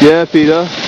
Yeah, Peter.